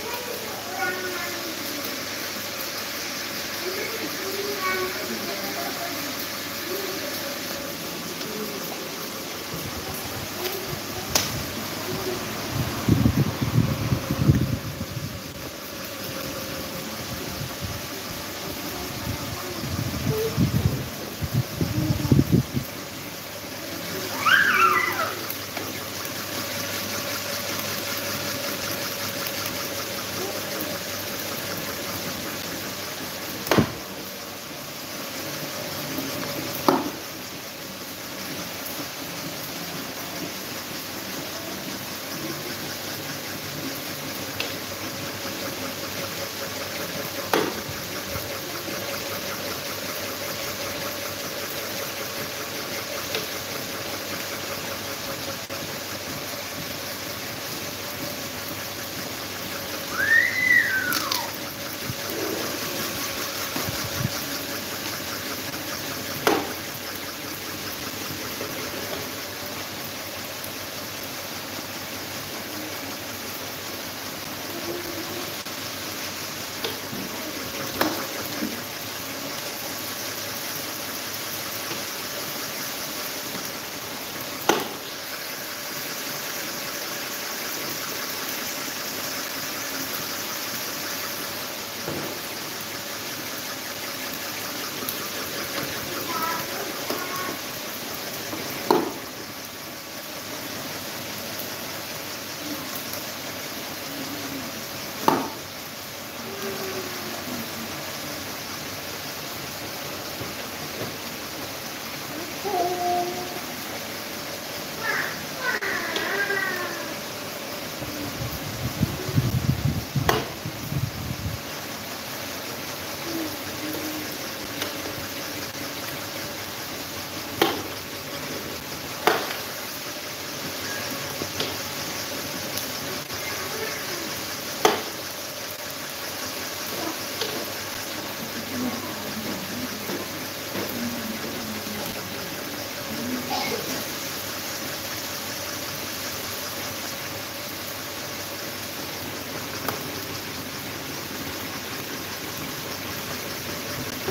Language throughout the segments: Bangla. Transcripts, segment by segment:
Thank you.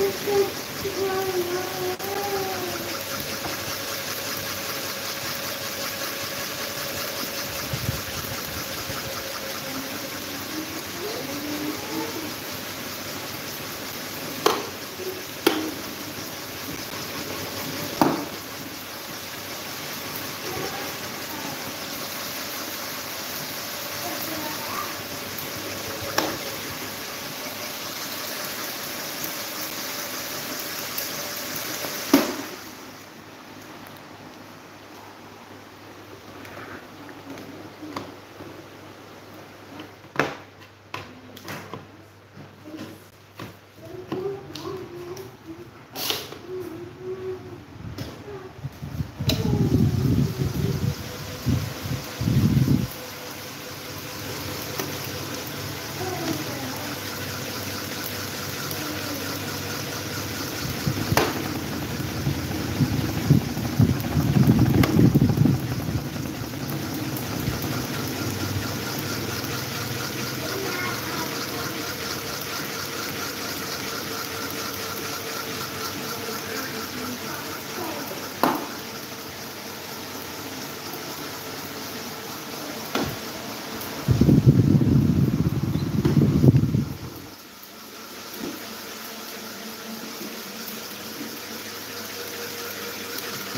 ちゅっ、ちゅぱ、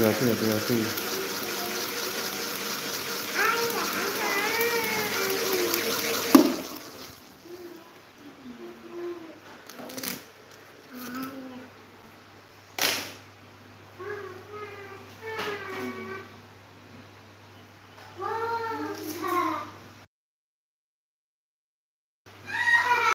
不要睡了不要睡了